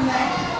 Amen.